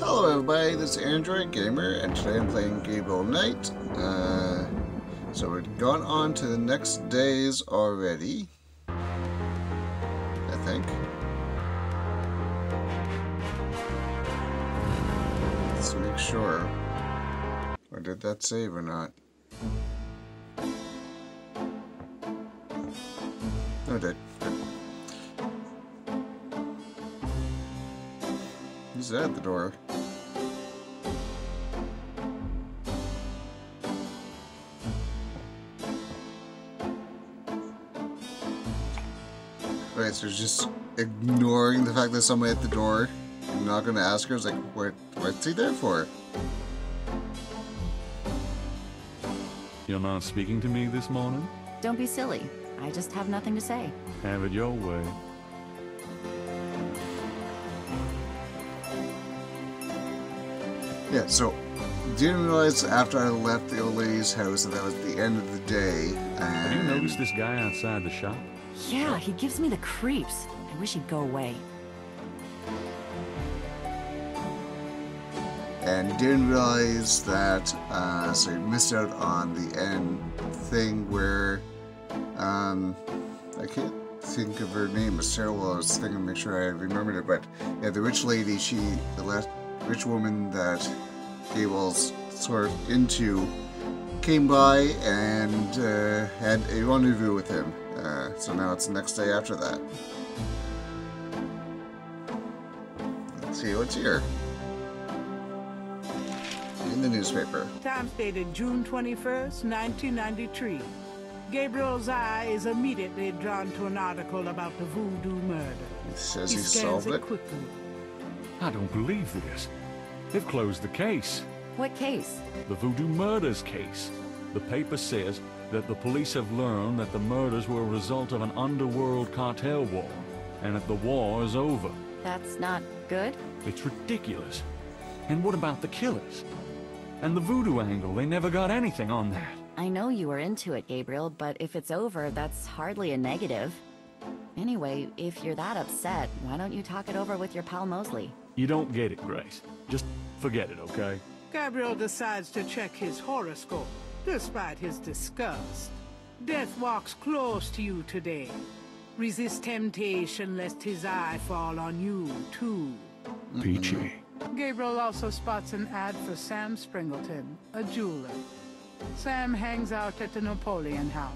Hello everybody, this is Android Gamer, and today I'm playing Gabriel Knight. Uh, so we've gone on to the next days already. I think. Let's make sure. Or did that save or not? No, it did. Who's at the door? Right, so just ignoring the fact that somebody at the door. I'm not gonna ask her. It's like, what? What's he there for? You're not speaking to me this morning? Don't be silly. I just have nothing to say. Have it your way. Yeah. So, didn't realize after I left the old lady's house that that was the end of the day. Have you And noticed this guy outside the shop? Yeah, he gives me the creeps. I wish he'd go away. and didn't realize that uh, so you missed out on the end thing where um, I can't think of her name. It's terrible. I was thinking, make sure I remembered it, but yeah, the rich lady, she the last rich woman that Gabriel's sort of into came by and uh, had a rendezvous with him. Uh, so now it's the next day after that. Let's see what's here in the newspaper. Time stated June 21st, 1993. Gabriel's eye is immediately drawn to an article about the voodoo murder. It says He he scans solved it it. quickly. I don't believe this. They've closed the case. What case? The Voodoo Murders case. The paper says that the police have learned that the murders were a result of an underworld cartel war, and that the war is over. That's not good? It's ridiculous. And what about the killers? And the voodoo angle, they never got anything on that. I know you were into it, Gabriel, but if it's over, that's hardly a negative. Anyway, if you're that upset, why don't you talk it over with your pal Mosley? You don't get it, Grace. Just forget it, okay? Gabriel decides to check his horoscope, despite his disgust. Death walks close to you today. Resist temptation lest his eye fall on you, too. Peachy. Gabriel also spots an ad for Sam Springleton, a jeweler. Sam hangs out at the Napoleon House.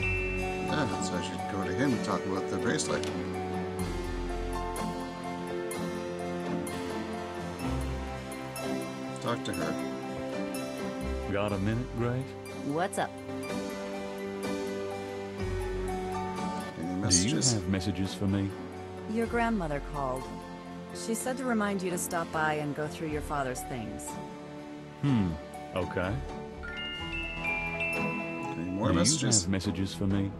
Yeah, so I should go to him and talk about the bracelet. Talk to her. Got a minute, Grace? What's up? Any Do you have messages for me? Your grandmother called. She said to remind you to stop by and go through your father's things. Hmm. Okay. Any more Do messages? you have messages for me?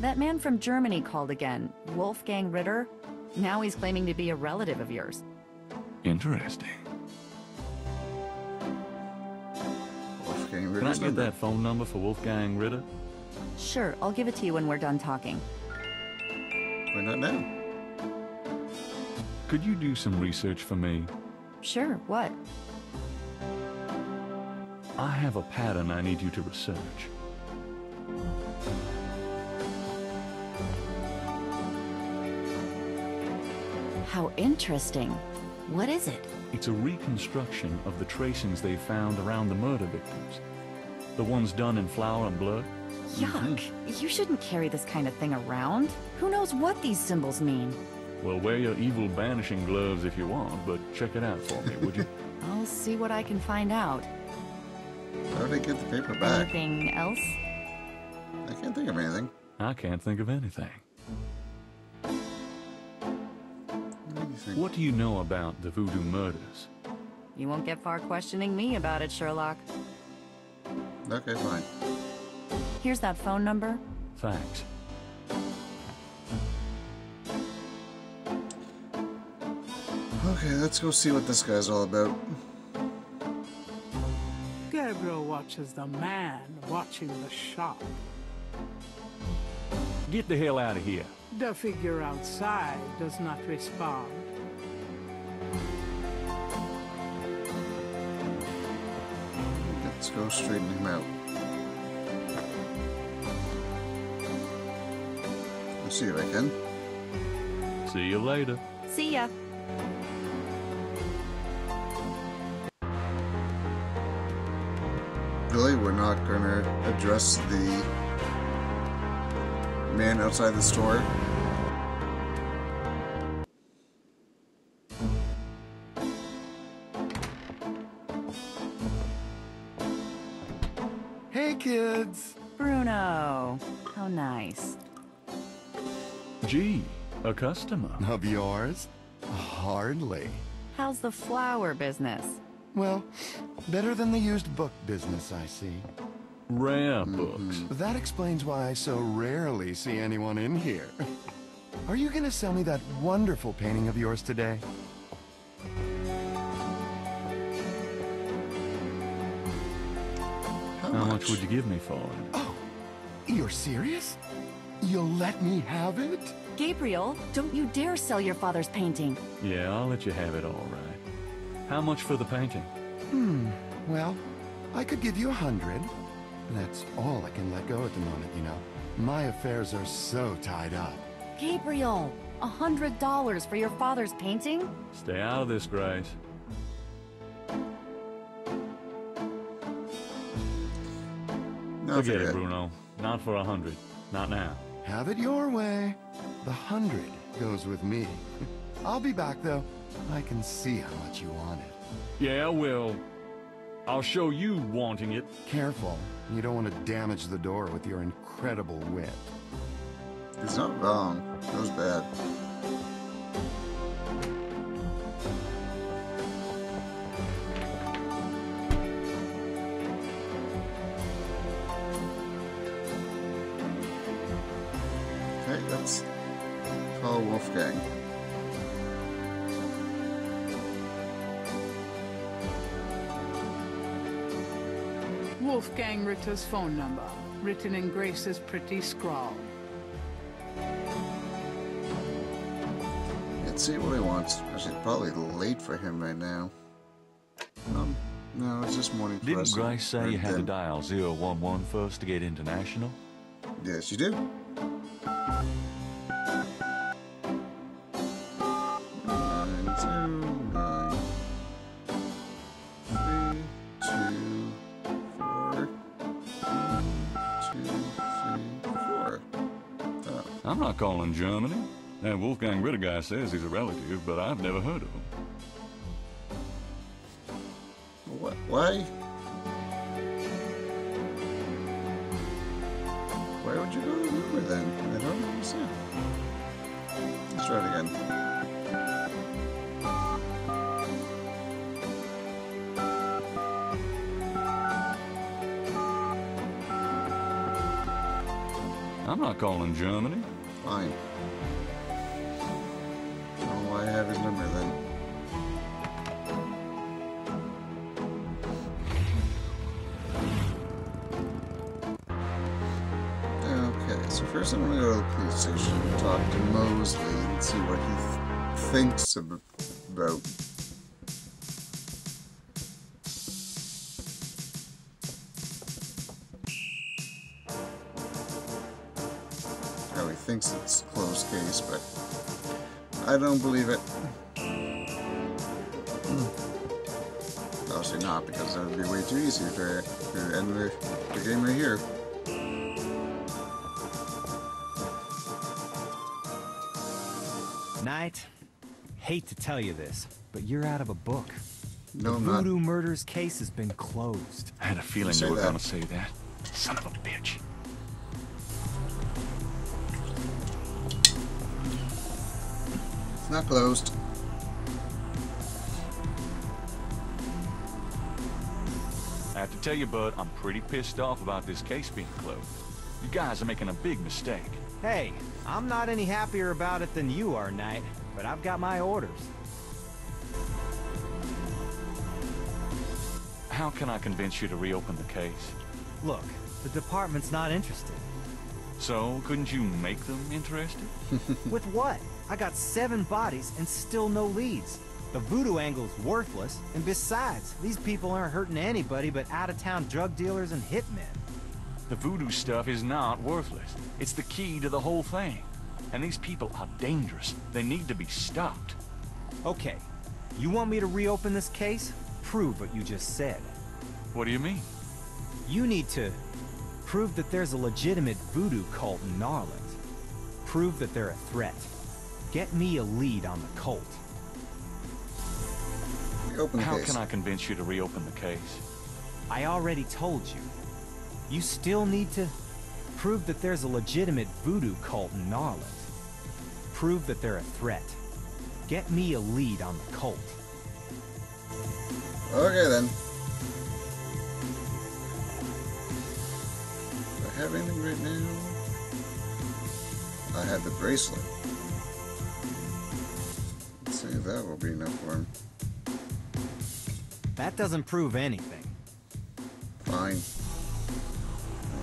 That man from Germany called again. Wolfgang Ritter. Now he's claiming to be a relative of yours. Interesting. Wolfgang Can I get number. that phone number for Wolfgang Ritter? Sure, I'll give it to you when we're done talking. Why not now? Could you do some research for me? Sure, what? I have a pattern I need you to research. How interesting. What is it? It's a reconstruction of the tracings they found around the murder victims. The ones done in flour and blood. Yuck. Mm-hmm. You shouldn't carry this kind of thing around. Who knows what these symbols mean? Well, wear your evil banishing gloves if you want, but check it out for me, would you? I'll see what I can find out. How did I get the paper back? Anything else? I can't think of anything. I can't think of anything. Do you think? What do you know about the voodoo murders? You won't get far questioning me about it, Sherlock. Okay, fine. Here's that phone number. Thanks. Okay, let's go see what this guy's all about. Gabriel watches the man watching the shop. Get the hell out of here. The figure outside does not respond. Go straighten him out. Let's see you again. See you later. See ya. Really, we're not gonna address the man outside the store. A customer. Of yours? Hardly. How's the flower business? Well, better than the used book business, I see. Rare mm-hmm. books. That explains why I so rarely see anyone in here. Are you gonna sell me that wonderful painting of yours today? How, How much would you give me for it? Oh, you're serious? You'll let me have it? Gabriel, don't you dare sell your father's painting. Yeah, I'll let you have it all right. How much for the painting? Hmm, well, I could give you a hundred. That's all I can let go at the moment, you know. My affairs are so tied up. Gabriel, a hundred dollars for your father's painting? Stay out of this, Grace. No, Forget forget it, Bruno. Not for a hundred. Not now. Have it your way. The hundred goes with me. I'll be back, though. I can see how much you want it. Yeah, well, I'll show you wanting it. Careful. You don't want to damage the door with your incredible wit. It's not wrong. That was bad. Call Wolfgang. Wolfgang Ritter's phone number, written in Grace's pretty scrawl. Let's see what he wants. Actually, probably late for him right now. Um, no, it's just morning for Didn't us. Grace say you had to dial 011 first to get international? Yes, you do. I'm not calling Germany. That Wolfgang Ritter guy says he's a relative, but I've never heard of him. what? Why? Why would you go to the then? I don't understand. Let's try it again. I'm not calling Germany. Fine. I don't know why I have his number then. Okay, so first I'm gonna go to the police station and talk to Mosley and see what he th thinks ab- about. Thinks it's a closed case, but I don't believe it. Obviously not, because that would be way too easy to, to end the, the game right here. Knight, hate to tell you this, but you're out of a book. No, the I'm not. Voodoo Murders case has been closed. I had a feeling Say you were that. going to say that. Son of a bitch. Not closed. I have to tell you, Bud, I'm pretty pissed off about this case being closed. You guys are making a big mistake. Hey, I'm not any happier about it than you are, Knight, but I've got my orders. How can I convince you to reopen the case? Look, the department's not interested. So, couldn't you make them interested? With what? I got seven bodies and still no leads. The voodoo angle's worthless, and besides, these people aren't hurting anybody but out-of-town drug dealers and hitmen. The voodoo stuff is not worthless. It's the key to the whole thing. And these people are dangerous. They need to be stopped. Okay, you want me to reopen this case? Prove what you just said. What do you mean? You need to prove that there's a legitimate voodoo cult in Narland. Prove that they're a threat. Get me a lead on the cult. Reopen the How case. can I convince you to reopen the case? I already told you. You still need to prove that there's a legitimate voodoo cult in Narland. Prove that they're a threat. Get me a lead on the cult. Okay then. Do I have anything right now? I have the bracelet. Let's see if that will be enough for him. That doesn't prove anything. Fine.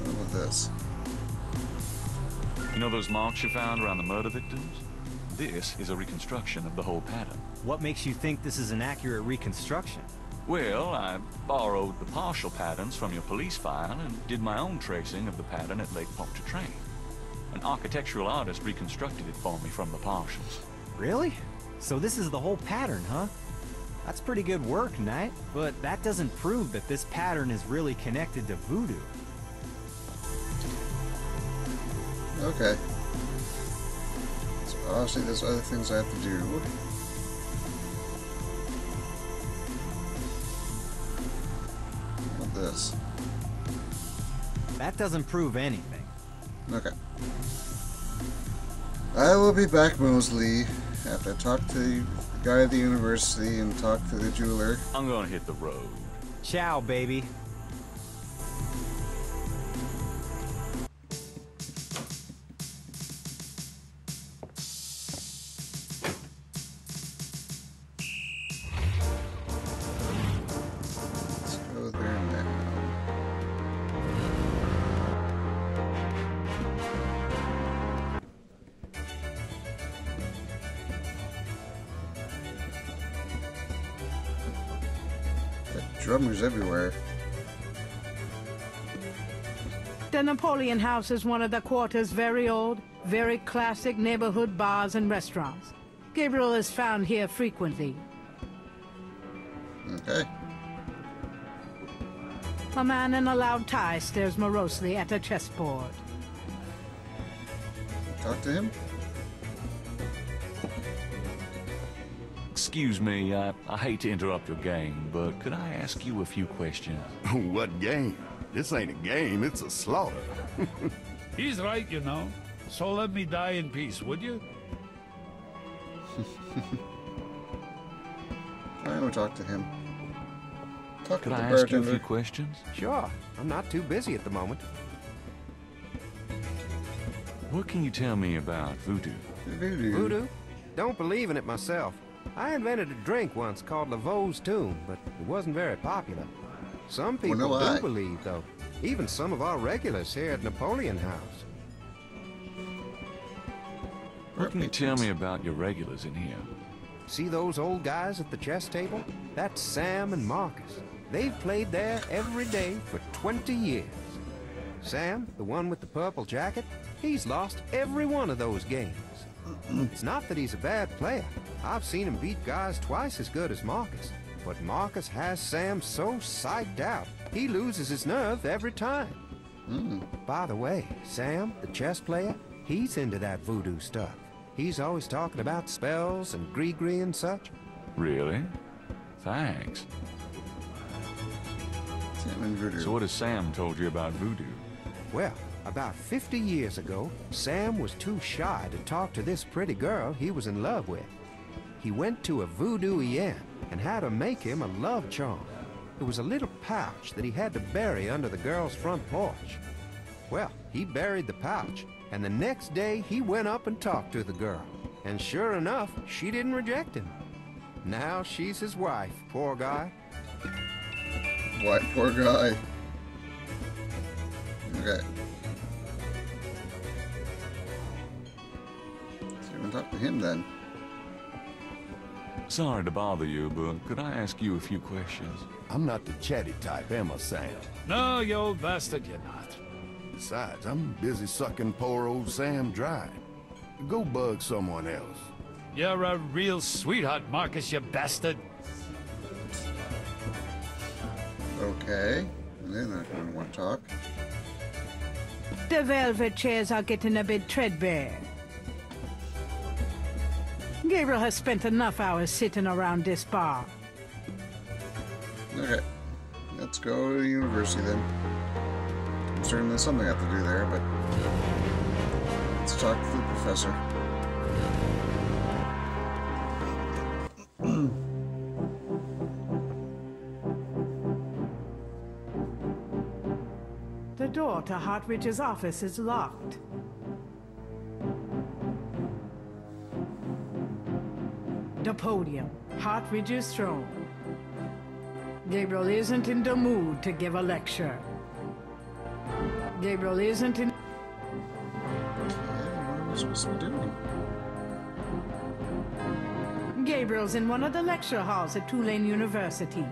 What about this? You know those marks you found around the murder victims? This is a reconstruction of the whole pattern. What makes you think this is an accurate reconstruction? Well, I borrowed the partial patterns from your police file and did my own tracing of the pattern at Lake Pontchartrain. An architectural artist reconstructed it for me from the partials. Really? So this is the whole pattern, huh? That's pretty good work, Knight. But that doesn't prove that this pattern is really connected to voodoo. Okay. So obviously there's other things I have to do. What this? That doesn't prove anything. Okay. I will be back, Mosley, after to talk to the guy at the university and talk to the jeweler. I'm gonna hit the road. Ciao, baby. Drummers everywhere. The Napoleon House is one of the quarter's very old, very classic neighborhood bars and restaurants. Gabriel is found here frequently. Okay. A man in a loud tie stares morosely at a chessboard. Talk to him. Excuse me, I, I hate to interrupt your game, but could I ask you a few questions? what game? This ain't a game, it's a slaughter. He's right, you know. So let me die in peace, would you? I will talk to him. Talk to him. Could to I the ask you a few questions? Sure. I'm not too busy at the moment. What can you tell me about voodoo? Voodoo. Voodoo? Don't believe in it myself. I invented a drink once called Laveau's Tomb, but it wasn't very popular. Some people no, do I- believe, though. Even some of our regulars here at Napoleon House. What can you tell me about your regulars in here? See those old guys at the chess table? That's Sam and Marcus. They've played there every day for 20 years. Sam, the one with the purple jacket, he's lost every one of those games. it's not that he's a bad player. I've seen him beat guys twice as good as Marcus. But Marcus has Sam so psyched out, he loses his nerve every time. Mm. By the way, Sam, the chess player, he's into that voodoo stuff. He's always talking about spells and gris-gris and such. Really? Thanks. Sam and Voodoo. So what has Sam told you about voodoo? Well, about 50 years ago, Sam was too shy to talk to this pretty girl he was in love with. He went to a voodoo and had her make him a love charm. It was a little pouch that he had to bury under the girl's front porch. Well, he buried the pouch, and the next day he went up and talked to the girl. And sure enough, she didn't reject him. Now she's his wife, poor guy. What poor guy. Okay. You want to talk to him then? Sorry to bother you, but could I ask you a few questions? I'm not the chatty type, am I, Sam? No, you old bastard, you're not. Besides, I'm busy sucking poor old Sam dry. Go bug someone else. You're a real sweetheart, Marcus, you bastard. Okay. And then I don't want to talk. The velvet chairs are getting a bit threadbare. Gabriel has spent enough hours sitting around this bar. Okay. Let's go to university then. Certainly something I have to do there, but let's talk to the professor. The door to Hartridge's office is locked. The podium, Hartridge's throne. Gabriel isn't in the mood to give a lecture. Gabriel isn't in... Okay, what am I supposed to be doing? Gabriel's in one of the lecture halls at Tulane University.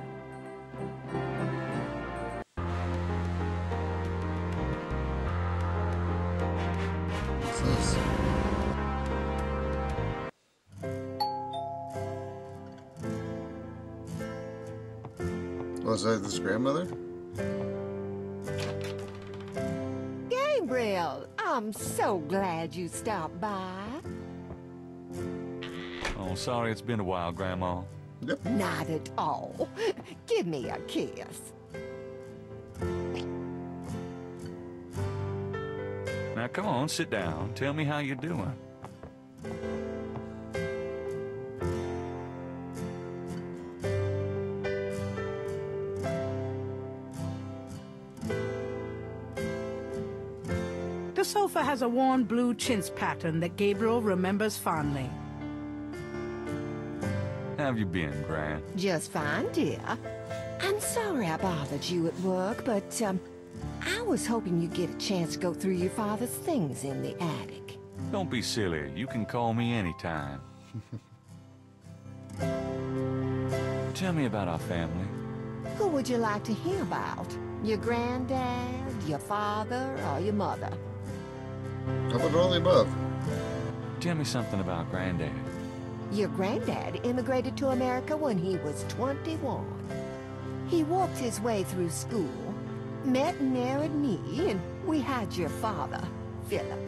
Was that this grandmother? Gabriel, I'm so glad you stopped by. Oh, sorry it's been a while, Grandma. Yep. Not at all. Give me a kiss. Now, come on, sit down. Tell me how you're doing. The sofa has a worn blue chintz pattern that Gabriel remembers fondly. How have you been, Gran? Just fine, dear. I'm sorry I bothered you at work, but, um, I was hoping you'd get a chance to go through your father's things in the attic. Don't be silly. You can call me anytime. Tell me about our family. Who would you like to hear about? Your granddad, your father, or your mother? How about all the above? Tell me something about Granddad. Your granddad immigrated to America when he was 21. He walked his way through school, met and married me, and we had your father, Philip.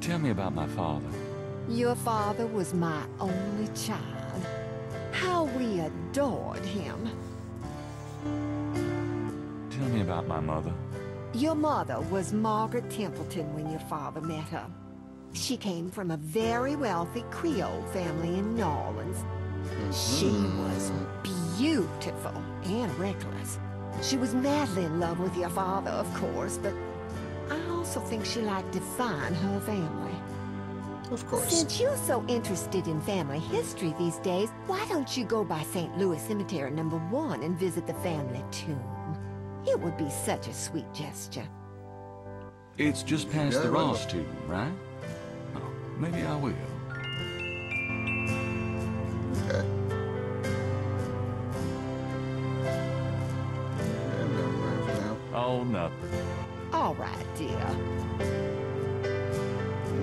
Tell me about my father. Your father was my only child. How we adored him. Tell me about my mother. Your mother was Margaret Templeton when your father met her. She came from a very wealthy Creole family in New Orleans. She mm-hmm. was beautiful and reckless. She was madly in love with your father, of course, but I also think she liked to find her family. Of course. Since you're so interested in family history these days, why don't you go by St. Louis Cemetery number one and visit the family tomb? It would be such a sweet gesture. It's just past Yeah, the Ross tomb, right? Oh, maybe I will. Okay. And never mind for now. Oh, nothing. All right, dear.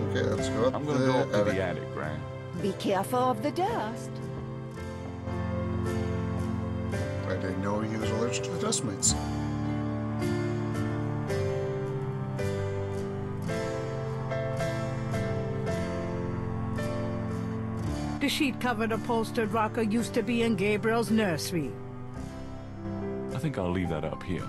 Okay, let's go up I'm gonna go up to attic. the attic, Gran. Be careful of the dust. I didn't know he was allergic to the dust mites. The sheet-covered upholstered rocker used to be in Gabriel's nursery. I think I'll leave that up here.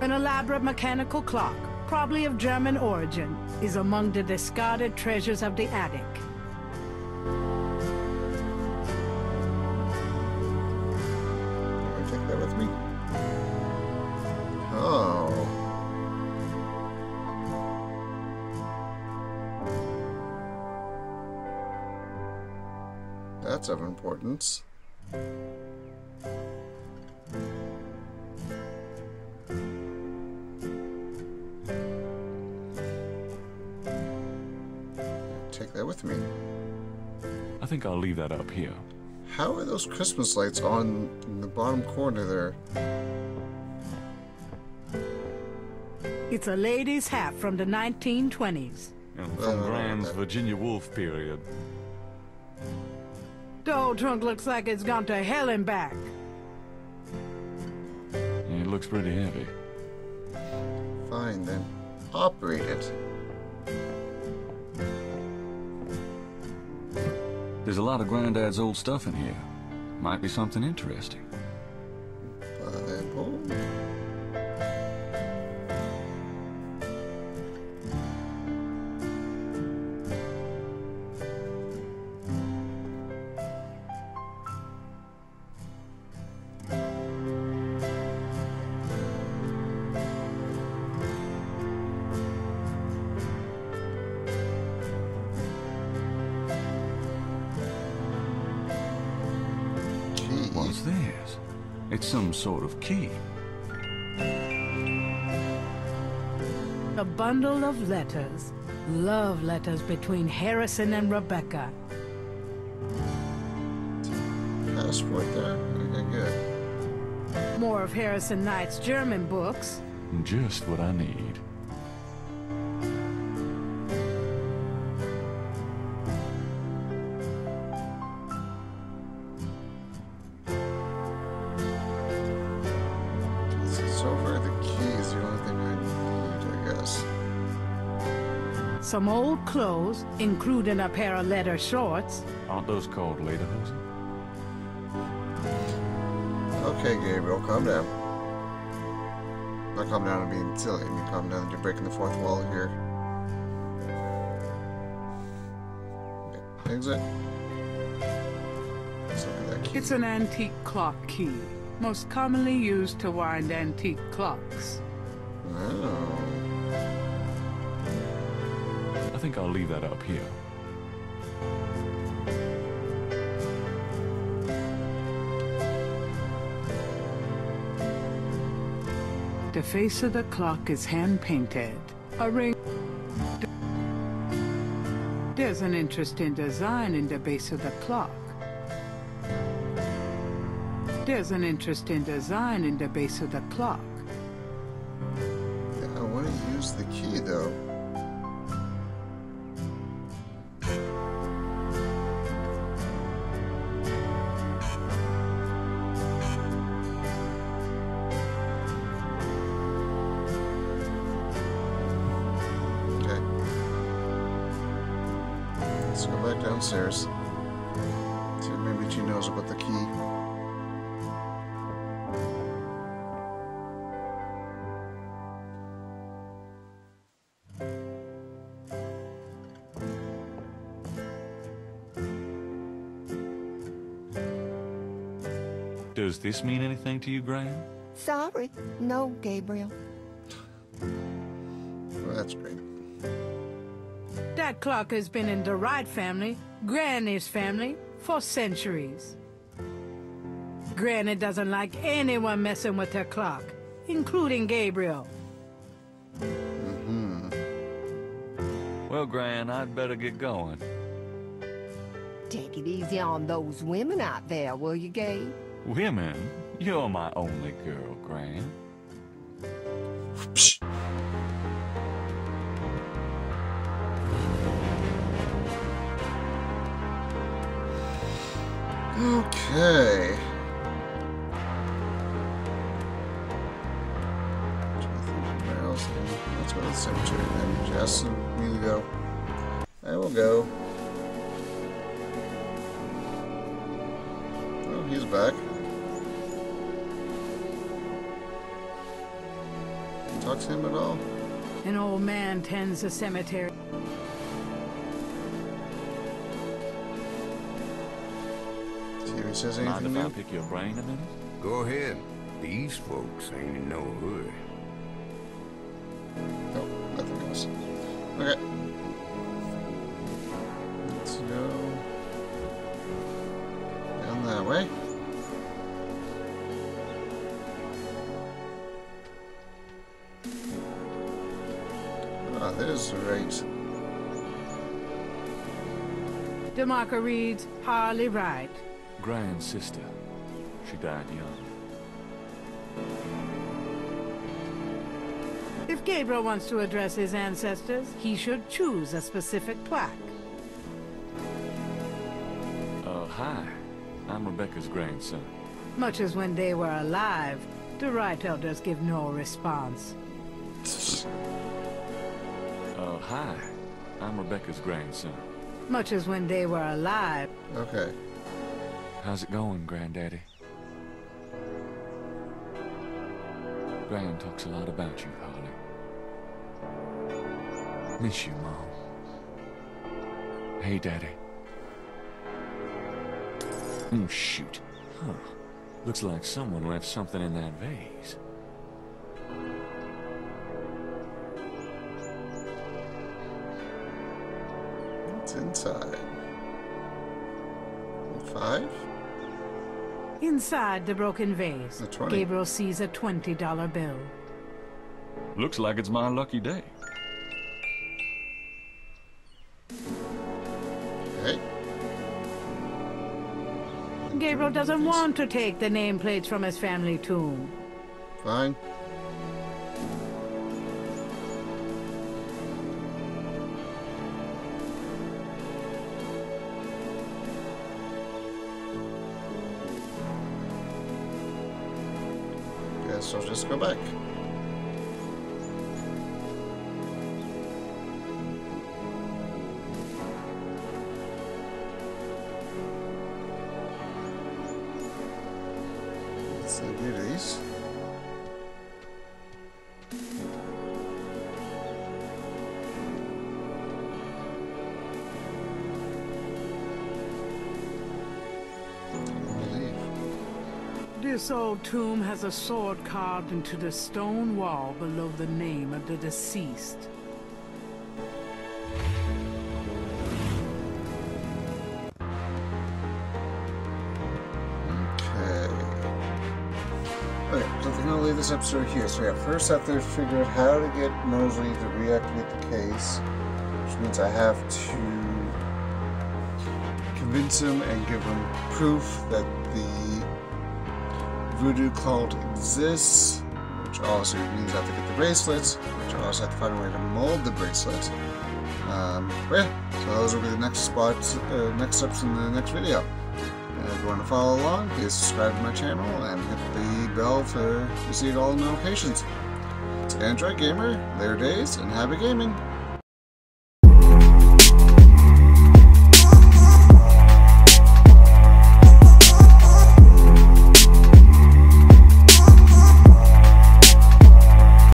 An elaborate mechanical clock, probably of German origin, is among the discarded treasures of the attic. Importance. take that with me. I think I'll leave that up here. How are those Christmas lights on in the bottom corner there? It's a lady's hat from the 1920s. And from oh, Grand's Virginia Woolf period. The old trunk looks like it's gone to hell and back. It looks pretty heavy. Fine then. Operate it. There's a lot of Granddad's old stuff in here. Might be something interesting. Bible. Some sort of key. A bundle of letters. Love letters between Harrison and Rebecca. Passport there? Okay, good. More of Harrison Knight's German books. Just what I need. Some old clothes, including a pair of leather shorts. Aren't those called lederhosen? Okay, Gabriel, calm down. Not calm down, I'm being silly. I mean, calm down. You're breaking the fourth wall here. Okay, exit. Let's look at that key. It's an antique clock key, most commonly used to wind antique clocks. Oh. I think I'll leave that up here. The face of the clock is hand-painted. A ring... There's an interesting design in the base of the clock. There's an interesting design in the base of the clock. Let's go back downstairs. See if maybe she knows about the key. Does this mean anything to you, Gran? Sorry. No, Gabriel. That clock has been in the Wright family, Granny's family, for centuries. Granny doesn't like anyone messing with her clock, including Gabriel. Mm-hmm. Well, Gran, I'd better get going. Take it easy on those women out there, will you, Gabe? Women? You're my only girl, Gran. Okay. Where? Let's to the cemetery and me to go. I will go. Oh, he's back. Talk to him at all? An old man tends a cemetery. Says Mind anything if I pick your brain a minute? Go ahead. These folks ain't in no hurry. Nope, nothing else. Okay. Let's go down that way. Ah, there's the right DeMarco reads Harley Wright. Grand sister. She died young. If Gabriel wants to address his ancestors, he should choose a specific plaque. Uh, hi. I'm Rebecca's grandson. Much as when they were alive, the Wright elders give no response. Uh, hi. I'm Rebecca's grandson. Much as when they were alive. Okay. How's it going, Granddaddy? Gran talks a lot about you, Harley. Miss you, Mom. Hey, Daddy. Oh, shoot. Huh. Looks like someone left something in that vase. Inside the broken vase, Gabriel sees a $20 bill. Looks like it's my lucky day. Okay. Gabriel doesn't want to take the nameplates from his family tomb. Fine. I'll just go back. This old tomb has a sword carved into the stone wall below the name of the deceased. This episode here. So yeah, first I have to figure out how to get Mosley to reactivate the case, which means I have to convince him and give him proof that the voodoo cult exists, which also means I have to get the bracelets, which I also have to find a way to mold the bracelet. Um, but yeah, so those will be the next spots, uh, next steps in the next video. Uh, if you want to follow along, please subscribe to my channel and hit the bell to receive all notifications. It's Android Gamer, later days, and happy gaming!